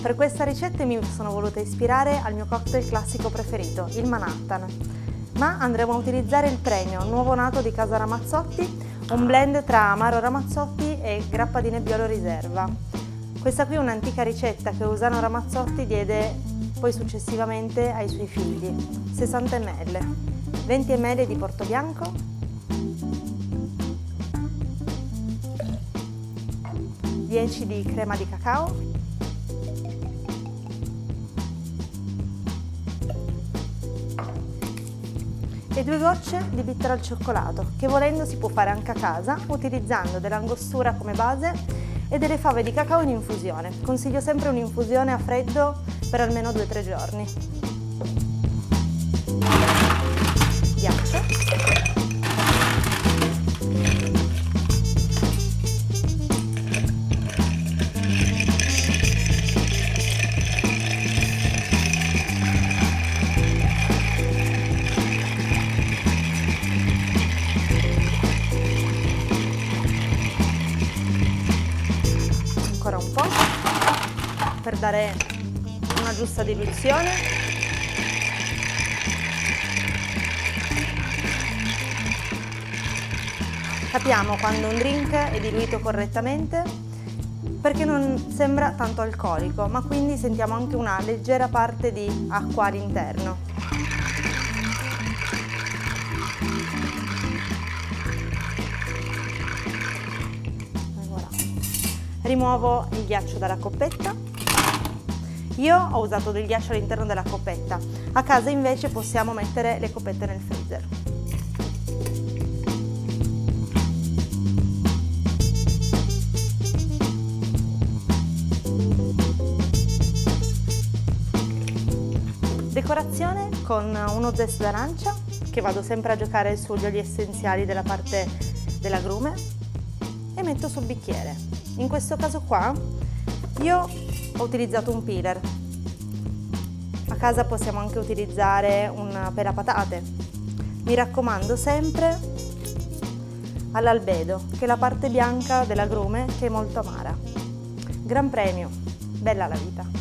Per questa ricetta mi sono voluta ispirare al mio cocktail classico preferito, il Manhattan. Ma andremo a utilizzare il premio nuovo nato di Casa Ramazzotti, un blend tra Amaro Ramazzotti e Grappa di Nebbiolo Riserva. Questa qui è un'antica ricetta che Usano Ramazzotti diede poi successivamente ai suoi figli. 60 ml, 20 ml di porto bianco, 10 di crema di cacao, e due gocce di bittero al cioccolato, che volendo si può fare anche a casa utilizzando dell'angostura come base e delle fave di cacao in infusione. Consiglio sempre un'infusione a freddo per almeno 2-3 giorni. Ghiaccio. Ancora un po' per dare una giusta diluizione. Capiamo quando un drink è diluito correttamente perché non sembra tanto alcolico, ma quindi sentiamo anche una leggera parte di acqua all'interno. Rimuovo il ghiaccio dalla coppetta. Io ho usato del ghiaccio all'interno della coppetta, a casa invece possiamo mettere le coppette nel freezer. Decorazione con uno zest d'arancia che vado sempre a giocare sugli oli essenziali della parte dell'agrume e metto sul bicchiere. In questo caso qua io ho utilizzato un peeler. A casa possiamo anche utilizzare un pelapatate. Mi raccomando sempre all'albedo, che è la parte bianca dell'agrume che è molto amara. Gran premio, bella la vita!